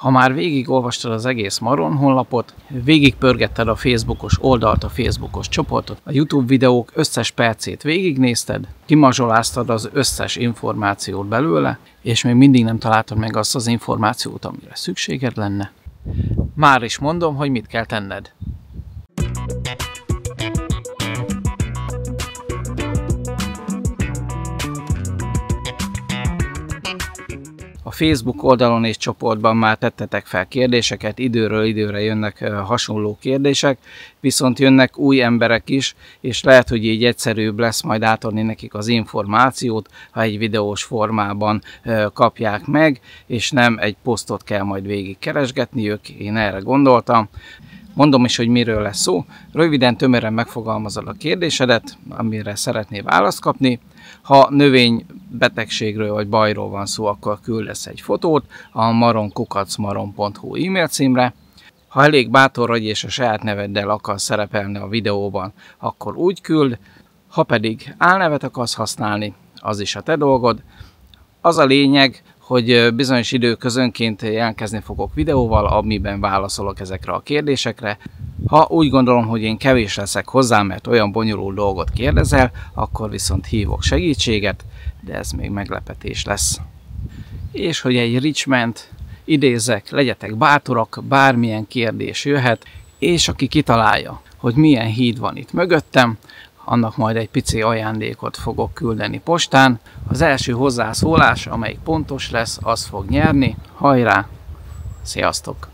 Ha már végigolvastad az egész Maron honlapot, végigpörgetted a Facebookos oldalt, a Facebookos csoportot, a YouTube videók összes percét végignézted, kimazsoláztad az összes információt belőle, és még mindig nem találtad meg azt az információt, amire szükséged lenne, már is mondom, hogy mit kell tenned. Facebook oldalon és csoportban már tettetek fel kérdéseket, időről időre jönnek hasonló kérdések, viszont jönnek új emberek is, és lehet, hogy így egyszerűbb lesz majd átadni nekik az információt, ha egy videós formában kapják meg, és nem egy posztot kell majd végig keresgetniük, én erre gondoltam. Mondom is, hogy miről lesz szó. Röviden, tömören megfogalmazod a kérdésedet, amire szeretnél választ kapni. Ha növénybetegségről vagy bajról van szó, akkor küldesz egy fotót a maronkukacmaron.hu e-mail címre. Ha elég bátor vagy és a saját neveddel akarsz szerepelni a videóban, akkor úgy küld. Ha pedig álnevet akarsz használni, az is a te dolgod. Az a lényeg, hogy bizonyos időközönként jelentkezni fogok videóval, amiben válaszolok ezekre a kérdésekre. Ha úgy gondolom, hogy én kevés leszek hozzá, mert olyan bonyolult dolgot kérdezel, akkor viszont hívok segítséget, de ez még meglepetés lesz. És hogy egy Richmond idézek, legyetek bátorak, bármilyen kérdés jöhet, és aki kitalálja, hogy milyen híd van itt mögöttem, annak majd egy pici ajándékot fogok küldeni postán. Az első hozzászólás, amelyik pontos lesz, az fog nyerni. Hajrá! Sziasztok!